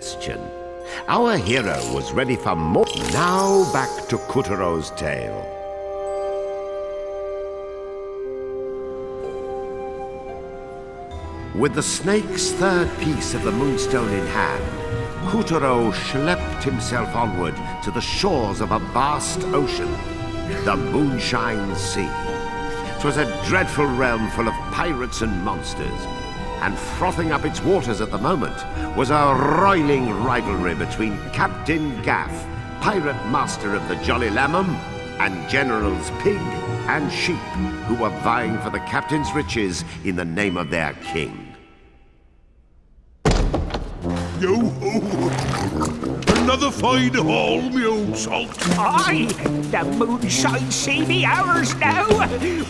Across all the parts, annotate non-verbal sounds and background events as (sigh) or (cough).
question. Our hero was ready for more. Now back to Kutaro's tale. With the snake's third piece of the moonstone in hand, Kutaro schlepped himself onward to the shores of a vast ocean, the Moonshine Sea. Sea. 'Twas a dreadful realm full of pirates and monsters, and frothing up its waters at the moment was a roiling rivalry between Captain Gaff, pirate master of the Jolly Lamham, and Generals Pig and Sheep, who were vying for the captain's riches in the name of their king. Yo ho! Another fine haul, me old salt. Aye, the moonshine sea be ours now.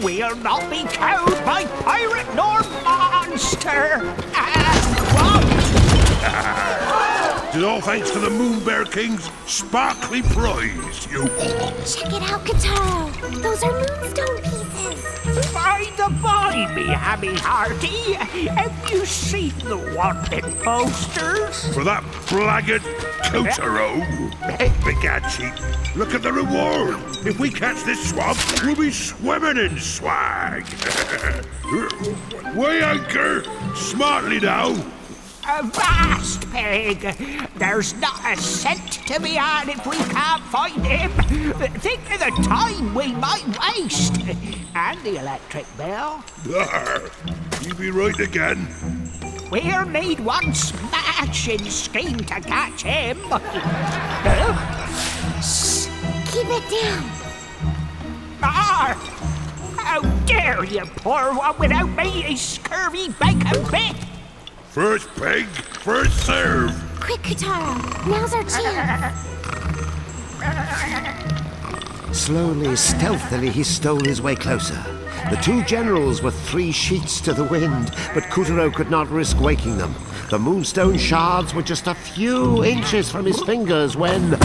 We'll not be cowed by pirate nor monster. Ah, all thanks to the Moon Bear King's sparkly prize, you. Check it out, Kutaro. Those are moonstone pieces. By the by, me hammy hearty, have you seen the wanted posters? For that blackguard Kutaro? Brigachi, (laughs) look at the reward. If we catch this swamp, we'll be swimming in swag. (laughs) Way anchor, smartly now. Avast, pig! There's not a cent to be had if we can't find him. Think of the time we might waste. And the electric bill. There, you be right again. We'll need one smashing scheme to catch him. Shh! Keep it down. Ah! How dare you pour one without me, you scurvy bacon bit! First peg, first serve. Quick, Kutaro. Now's our chance. Slowly, stealthily, he stole his way closer. The two generals were three sheets to the wind, but Kutaro could not risk waking them. The moonstone shards were just a few inches from his fingers when...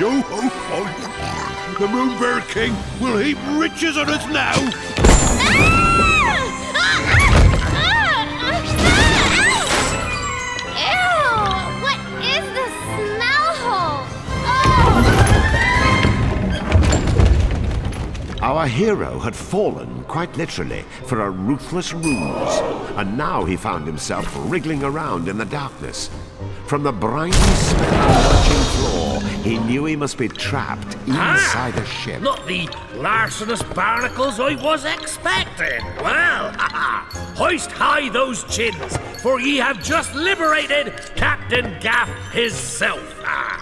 Yo ho! The Moon Bear King will heap riches on us now! Our hero had fallen, quite literally, for a ruthless ruse, and now he found himself wriggling around in the darkness. From the briny smell he knew he must be trapped inside ah, a ship. Not the larcenous barnacles I was expecting. Well, (laughs) hoist high those chins, for ye have just liberated Captain Gaff hisself. Ah.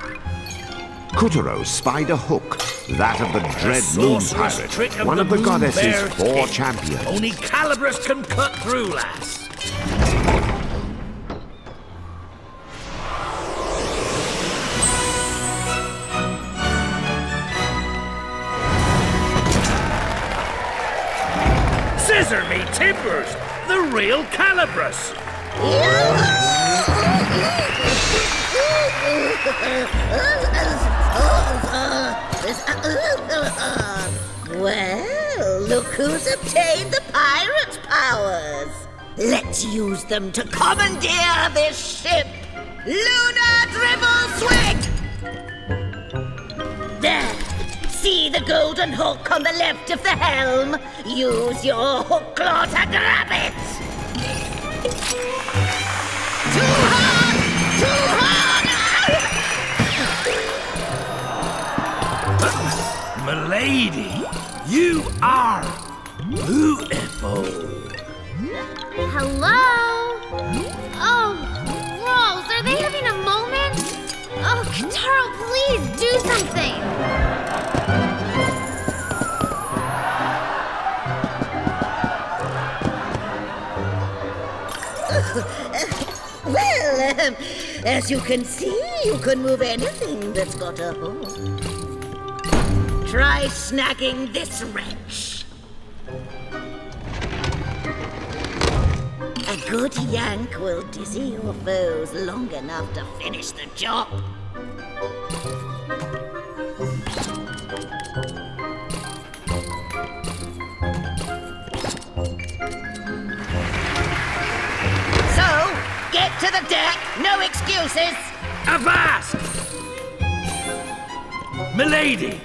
Kutaro spied a hook, that of the dread moon pirate, one of the, the goddess's four champions. Only Calibrus can cut through, lass. Real well, look who's obtained the pirate's powers. Let's use them to commandeer this ship. Lunar Dribble Swig! There. See the golden hook on the left of the helm? Use your hook claw to grab it! Milady, you are beautiful. Hello? Oh, Rose, are they having a moment? Oh, Kutaro, please do something! As you can see, you can move anything that's got a hole. Try snagging this wrench. A good yank will dizzy your foes long enough to finish the job. No excuses. Avast! Milady,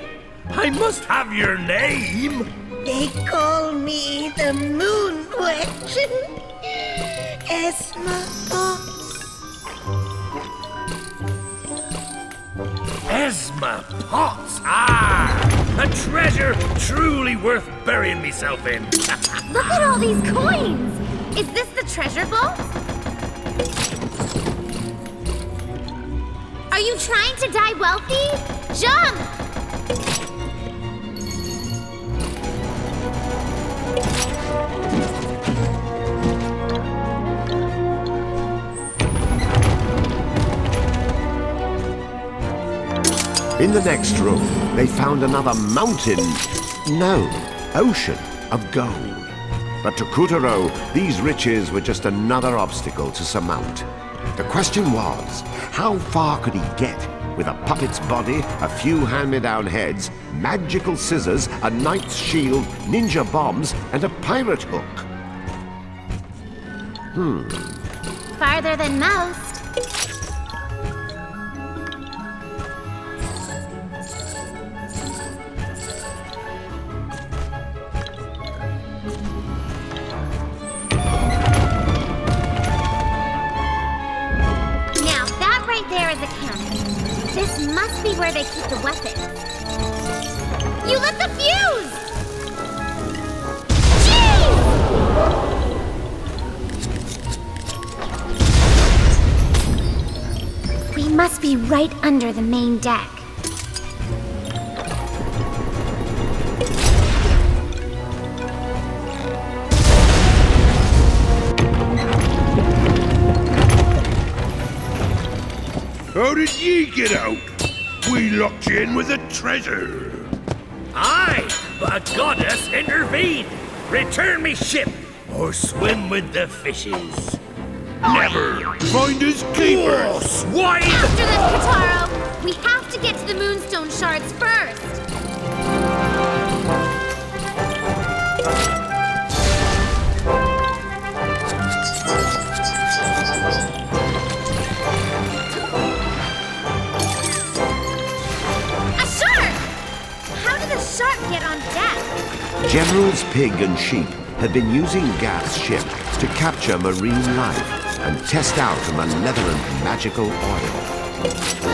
I must have your name. They call me the Moon Witch. Ezma Potts. Ezma Potts. Ah, a treasure truly worth burying myself in. (laughs) Look at all these coins! Is this the treasure vault? You trying to die wealthy? Jump! In the next room, they found another mountain, no, ocean of gold. But to Kutaro, these riches were just another obstacle to surmount. The question was, how far could he get with a puppet's body, a few hand-me-down heads, magical scissors, a knight's shield, ninja bombs, and a pirate hook? Hmm. Farther than most. Right under the main deck. How did ye get out? We locked you in with a treasure. Aye, but a goddess intervened. Return me ship, or swim with the fishes. Never. Finders keepers. swine! After this, Kutaro! We have to get to the Moonstone Shards first! A shark! How did the shark get on deck? Generals Pig and Sheep have been using Gaff's ship to capture marine life and test out a malevolent magical oil.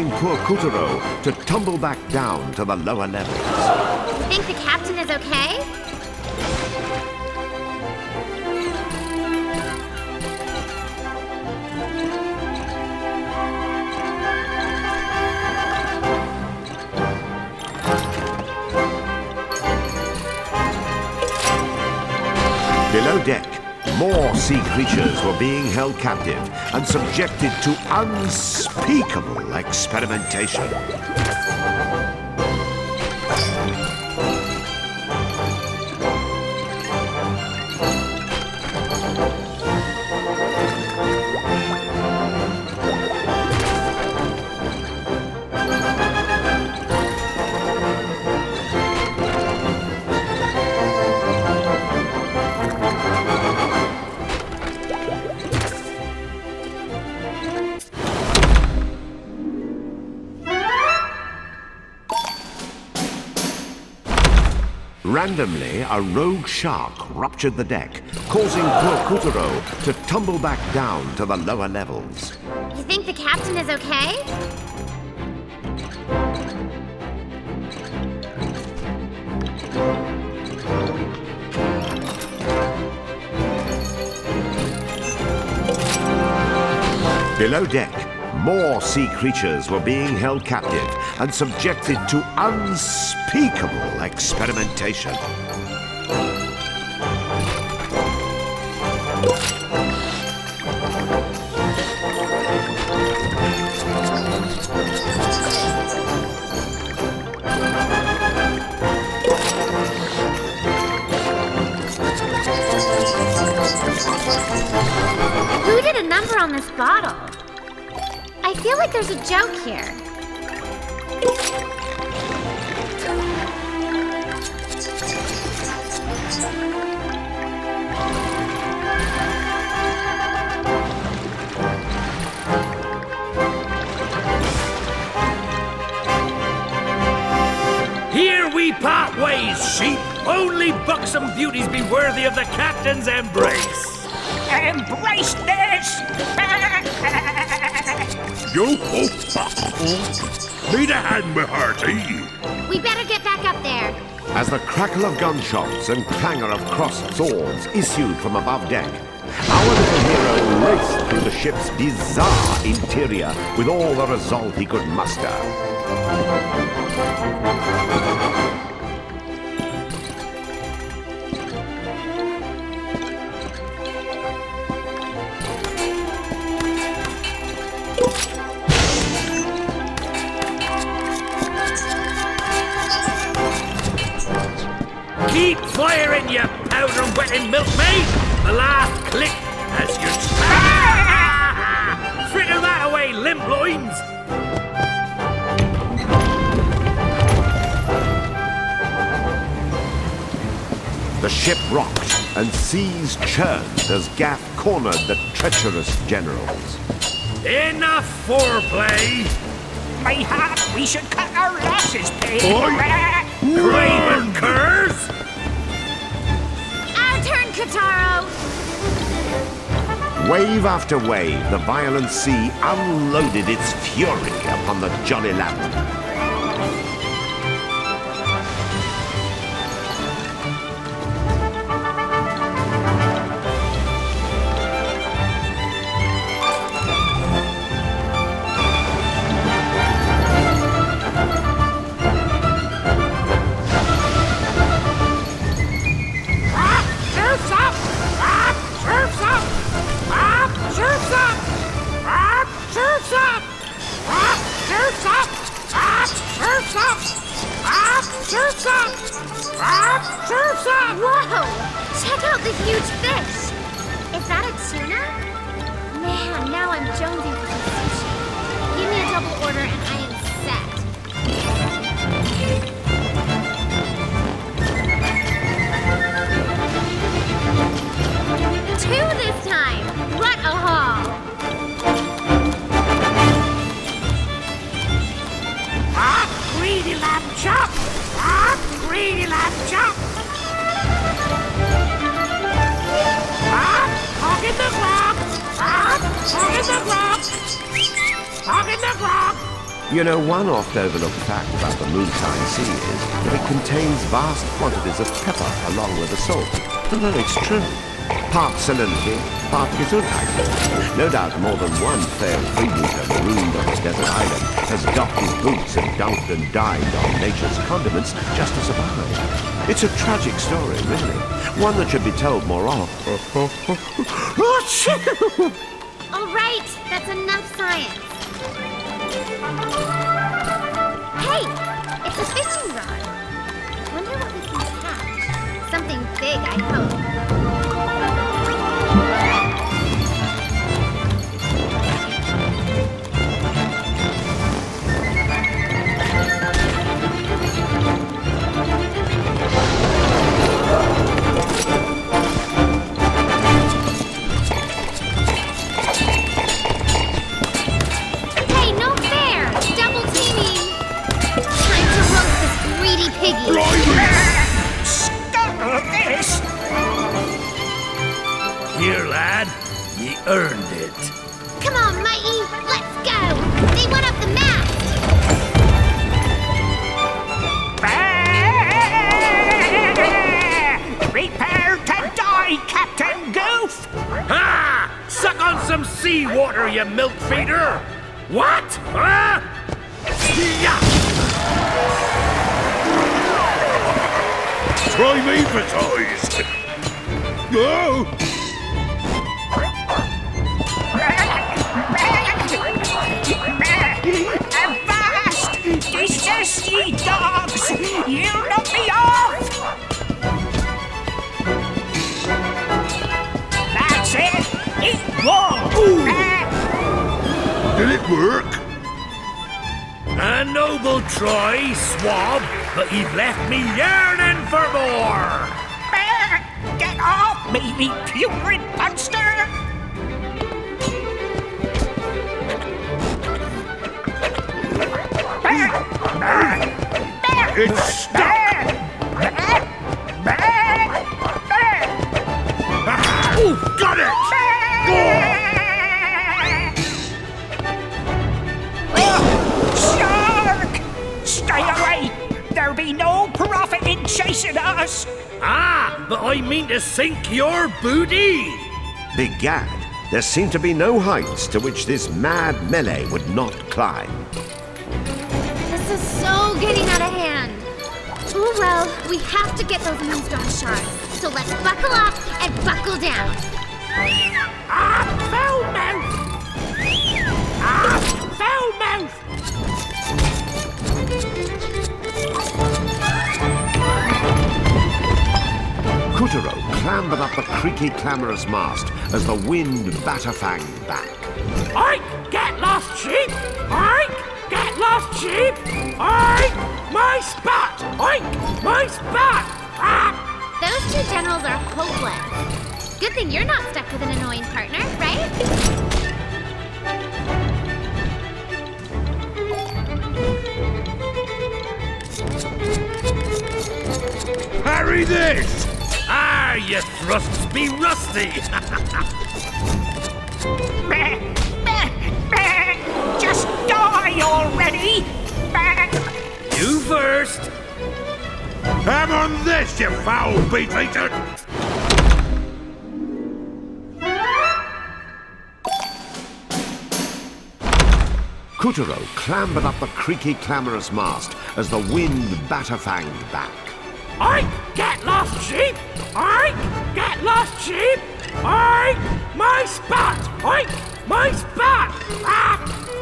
Causing poor Kutaro to tumble back down to the lower levels. You think the captain is okay? Below deck, more sea creatures were being held captive and subjected to unspeakable experimentation. Randomly, a rogue shark ruptured the deck, causing poor Kutaro to tumble back down to the lower levels. You think the captain is okay? Below deck, more sea creatures were being held captive and subjected to unspeakable experimentation. Who did a number on this bottle? I feel like there's a joke here. Only buxom beauties be worthy of the captain's embrace. Embrace this! Yo ho ho! Need a hand, my hearty. We better get back up there. As the crackle of gunshots and clangor of crossed swords issued from above deck, our little hero raced through the ship's bizarre interior with all the resolve he could muster. Keep firing, you powder and wetting milkmaid! The last click as you... (laughs) Fritter that away, limp loins! The ship rocked and seas churned as Gaff cornered the treacherous generals. Enough foreplay! My Mayhap we should cut our losses, pig. (laughs) Craven curs! Kutaro! Wave after wave, the violent sea unloaded its fury upon the Jolly Land. Oft overlooked fact about the Moonshine Sea is that it contains vast quantities of pepper along with the salt. Although it's true. Part salinity, part gesundheit. No doubt more than one failed freebooter marooned on a desert island has docked his boots and dunked and dined on nature's condiments just to survive. It's a tragic story, really. One that should be told more often. (laughs) All right, that's enough science. Hey, it's a fishing rod. I Wonder what we can catch. Something big, I hope. Greedy piggy. Scuttle this! Here, lad, ye earned it. Come on, Mighty, let's go! They went up the mast! Prepare to die, Captain Goof! Ha! Suck on some seawater, you milk feeder? What? Huh? Yeah! Try me for toys. Oh! Avast! Desist, ye dogs! You'll knock me off! That's it! Eat one! Did it work? A noble try, Swab, but you've left me yearning for more! Get off me, me putrid monster! It's stuck! Ooh, ah, got it! Shark! Chasing us! Ah, but I mean to sink your booty! Begad, there seemed to be no heights to which this mad melee would not climb. This is so getting out of hand. Oh well, we have to get those moonstone shards. So let's buckle up and buckle down. Ah, foul mouth! Ah, foul mouth! Kutaro clambered up the creaky, clamorous mast as the wind batterfanged back. Oink! Get lost, sheep! Oink! Get lost, sheep! Oink! My spot! Oink! My spot! Ah! Those two generals are hopeless. Good thing you're not stuck with an annoying partner, right? Harry this! Ah, you thrusts be rusty! (laughs) Just die already! You first! Ham on this, you foul beef eater! Kutaro clambered up the creaky, clamorous mast as the wind batterfanged back. Oink! Get lost, sheep! Oink! Get lost, sheep! Oink! My spot! Oink! My spot! Ah!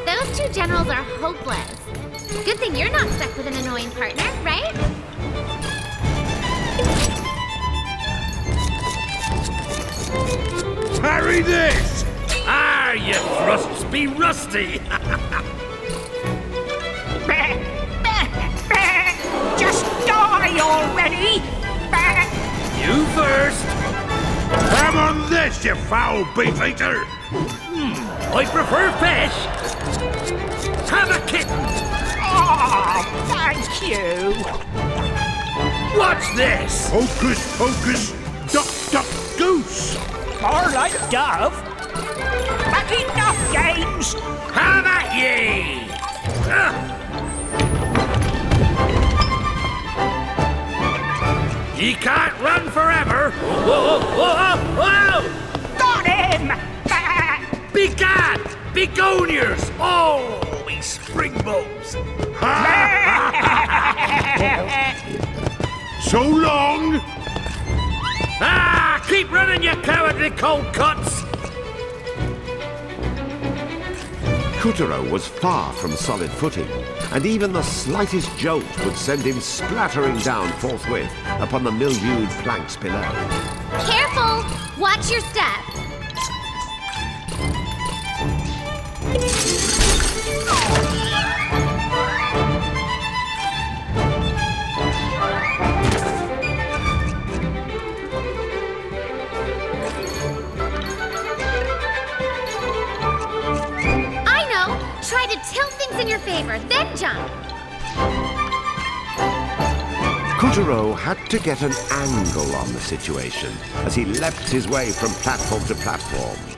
Those two generals are hopeless. Good thing you're not stuck with an annoying partner, right? Harry this! Ah, you thrusts be rusty! (laughs) die already! You first! Come on this, you foul beef eater! Hmm, I prefer fish! Have a kitten! Oh, thank you! What's this? Hocus pocus, duck duck goose! More like dove. But enough games! Have at ye! Ye can't run forever! Whoa, whoa, whoa, whoa! Got him! Begad! Begonias! Oh, we springbokes! (laughs) So long! Ah! Keep running, you cowardly cold cuts! Kutaro was far from solid footing, and even the slightest jolt would send him splattering down forthwith upon the mildewed planks below. Careful! Watch your step. Your favor, then jump. Kutaro had to get an angle on the situation as he leapt his way from platform to platform.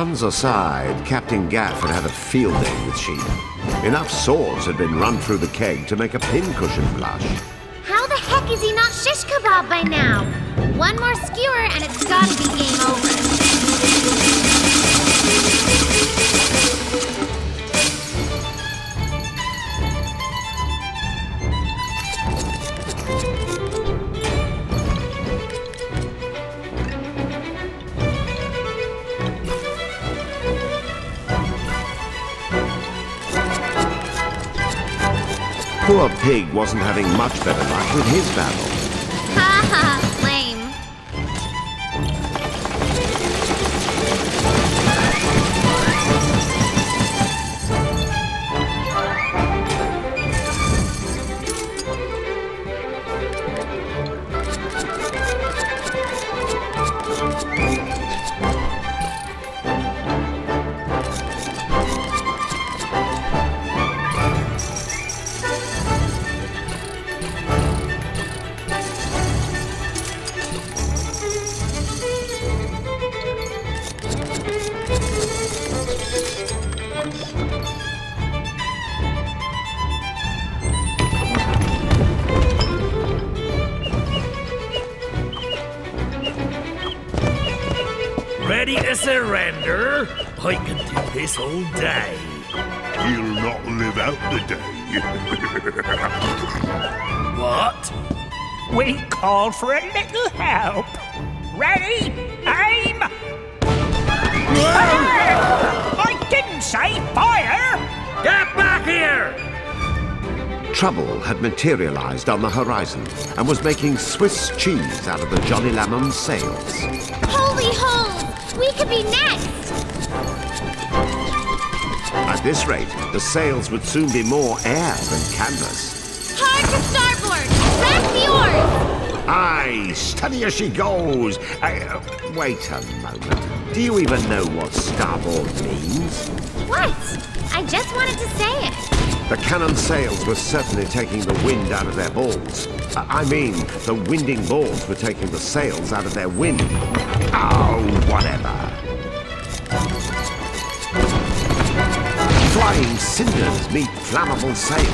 Yeah, aside, Captain Gaff had had a field day with sheep. Enough swords had been run through the keg to make a pincushion blush. How the heck is he not shish kebab by now? One more skewer and it's gotta be game over. Poor Pig wasn't having much better luck with his battle. All day. He'll not live out the day. (laughs) What? We call for a little help. Ready? Aim! I didn't say fire! Get back here! Trouble had materialized on the horizon and was making Swiss cheese out of the Jolly Lammon's sails. Holy holes! We could be next! At this rate, the sails would soon be more air than canvas. Hard to starboard! Rack the oars! Aye, steady as she goes. Uh, wait a moment. Do you even know what starboard means? What? I just wanted to say it. The cannon sails were certainly taking the wind out of their balls. Uh, I mean, the winding balls were taking the sails out of their wind. Oh, whatever. Flying cinders meet flammable sail.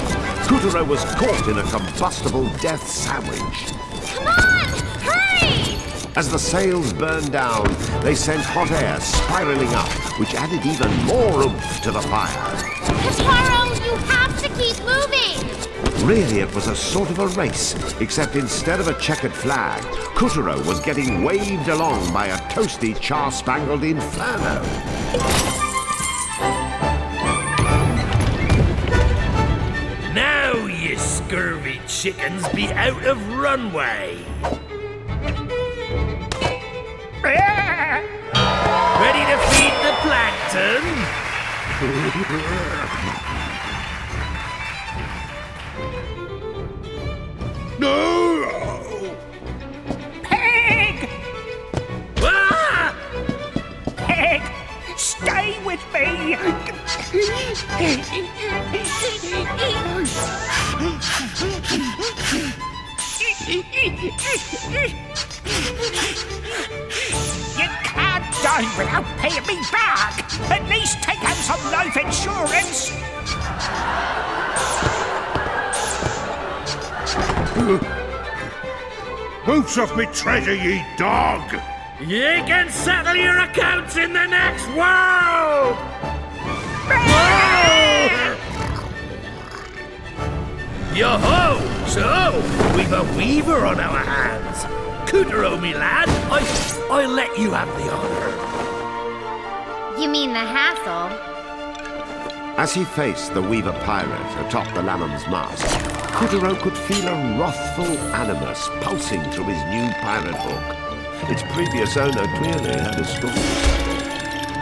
Kutaro was caught in a combustible death sandwich. Come on! Hurry! As the sails burned down, they sent hot air spiraling up, which added even more oomph to the fire. Kutaro, you have to keep moving! Really, it was a sort of a race, except instead of a checkered flag, Kutaro was getting waved along by a toasty char-spangled inferno. Chickens, be out of runway. Ready to feed the plankton? No! Pig! Ah! Pig! Stay with me! (laughs) You can't die without paying me back! At least take out some life insurance! Boots off me treasure, ye dog! You can settle your accounts in the next world! Yo-ho! So, we've a weaver on our hands. Kutaro, me lad, I, I let you have the honor. You mean the hassle? As he faced the Weaver pirate atop the Lammon's mast, Kutaro could feel a wrathful animus pulsing through his new pirate hook. Its previous owner clearly had a story.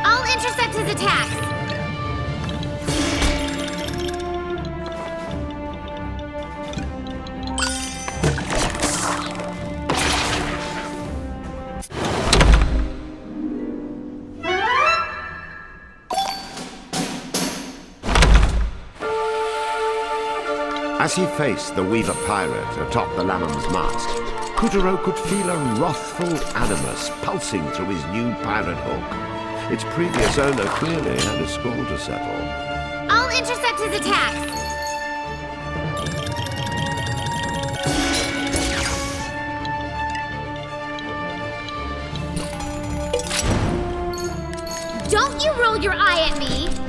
I'll intercept his attacks. As he faced the Weaver pirate atop the Lamham's mast, Kutaro could feel a wrathful animus pulsing through his new pirate hook. Its previous owner clearly had a score to settle. I'll intercept his attacks. Don't you roll your eye at me!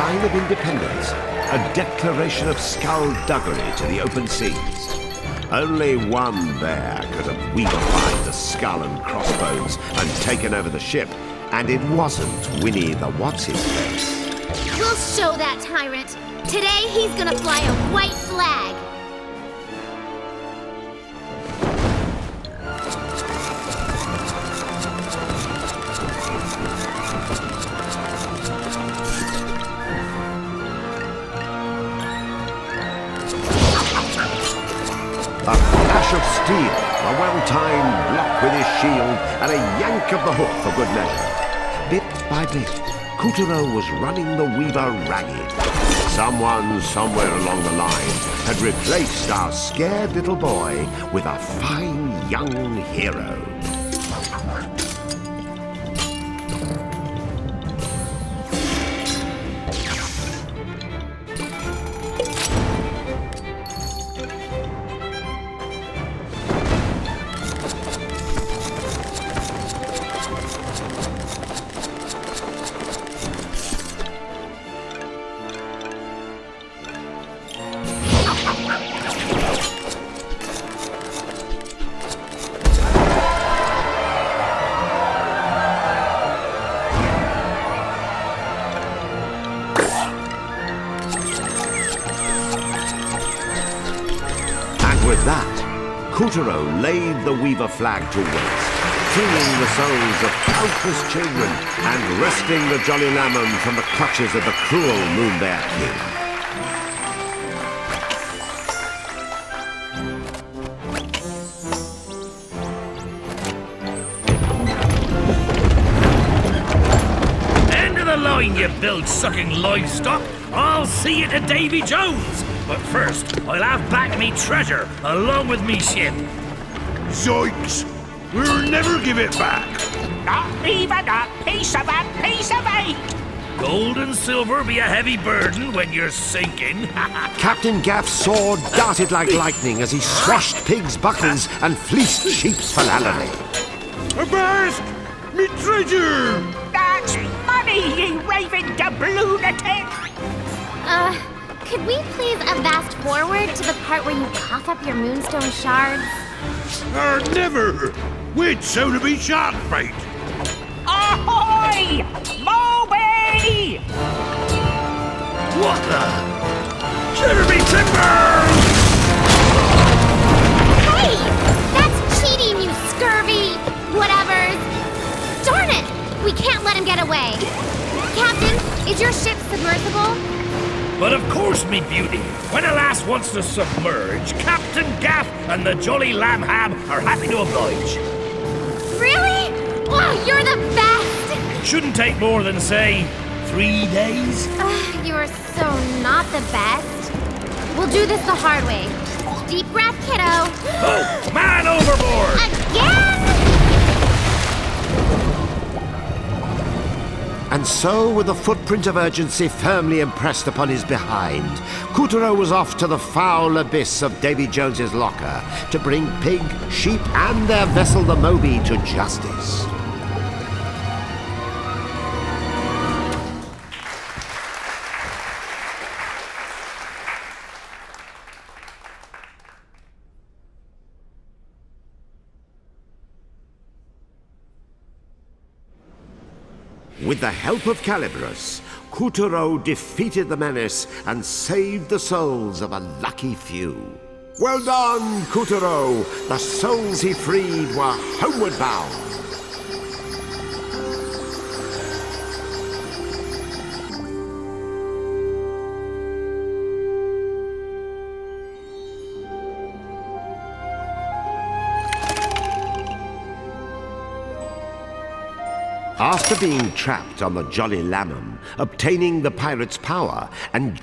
Sign of independence, a declaration of skullduggery to the open seas. Only one bear could have weaver-fied the skull and crossbones and taken over the ship, and it wasn't Winnie the What's-His-Face. We'll show that tyrant. Today he's gonna fly a white flag. A flash of steel, a well-timed block with his shield, and a yank of the hook for good measure. Bit by bit, Kutaro was running the Weaver ragged. Someone somewhere along the line had replaced our scared little boy with a fine young hero. With that, Kutaro laid the Weaver flag to waste, freeing the souls of countless children and wresting the Jolly Lamham from the clutches of the cruel Moonbear King. End of the line, you bilge-sucking livestock. I'll see you to Davy Jones. But first, I'll have back me treasure along with me ship. Zoinks! We'll never give it back! Not even a piece of a piece of eight! Gold and silver be a heavy burden when you're sinking. (laughs) Captain Gaff's sword darted like lightning as he swashed pigs' buckles and fleeced sheep's philallary. Avast! Me treasure! That's money, you raving lunatic! Uh, could we please avast forward to the part where you cough up your moonstone shards? Or never! We'd sooner be shark bait! Ahoy! Moby! what the? Shiver me timbers! Hey! That's cheating, you scurvy whatevers! Darn it! We can't let him get away. Captain, is your ship submersible? But of course, me beauty. When a lass wants to submerge, Captain Gaff and the Jolly Lamb Ham are happy to oblige. Really? Oh, you're the best! Shouldn't take more than, say, three days. Ugh, you are so not the best. We'll do this the hard way. Deep breath, kiddo. Oh, man overboard! Again? And so, with the footprint of urgency firmly impressed upon his behind, Kutaro was off to the foul abyss of Davy Jones's locker to bring pig, sheep, and their vessel the Moby to justice. With the help of Calibrus, Kutaro defeated the menace and saved the souls of a lucky few. Well done, Kutaro! The souls he freed were homeward bound. After being trapped on the Jolly Lamham, obtaining the pirate's power, and